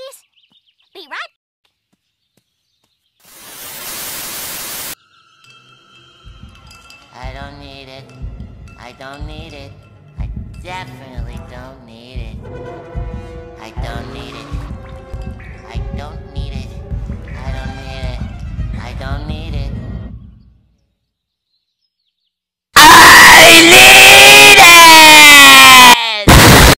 cookies. Be right. I don't need it. I don't need it. I definitely don't need it.